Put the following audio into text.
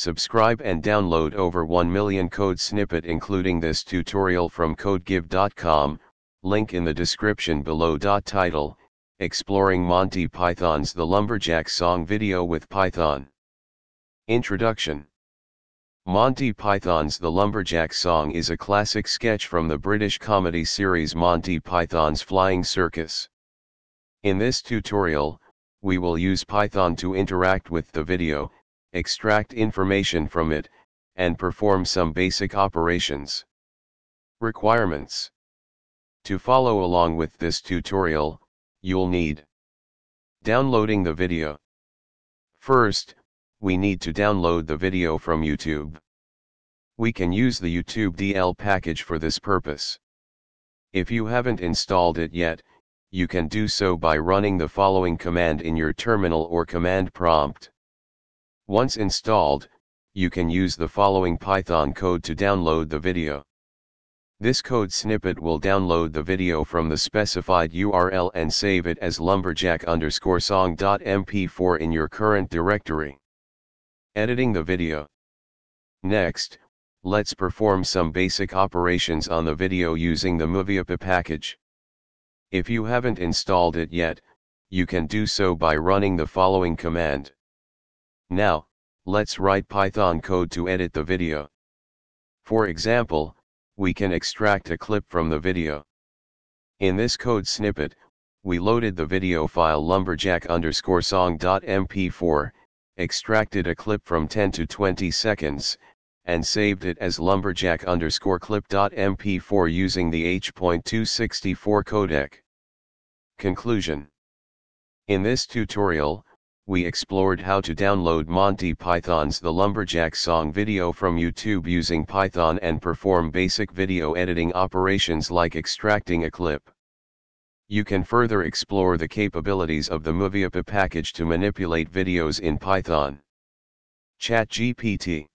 Subscribe and download over 1 million code snippet including this tutorial from codegive.com, link in the description below. Title, Exploring Monty Python's The Lumberjack Song video with Python. Introduction Monty Python's The Lumberjack Song is a classic sketch from the British comedy series Monty Python's Flying Circus. In this tutorial, we will use Python to interact with the video, extract information from it, and perform some basic operations. Requirements To follow along with this tutorial, you'll need Downloading the video. First, we need to download the video from YouTube. We can use the YouTube DL package for this purpose. If you haven't installed it yet, you can do so by running the following command in your terminal or command prompt. Once installed, you can use the following Python code to download the video. This code snippet will download the video from the specified URL and save it as lumberjack underscore song.mp4 in your current directory. Editing the video. Next, let's perform some basic operations on the video using the MoviePy package. If you haven't installed it yet, you can do so by running the following command. Now, let's write Python code to edit the video. For example, we can extract a clip from the video. In this code snippet, we loaded the video file lumberjack underscore song.mp4, extracted a clip from 10 to 20 seconds, and saved it as lumberjack underscore clip.mp4 using the H.264 codec. Conclusion In this tutorial, we explored how to download Monty Python's The Lumberjack Song video from YouTube using Python and perform basic video editing operations like extracting a clip. You can further explore the capabilities of the MoviePy package to manipulate videos in Python. ChatGPT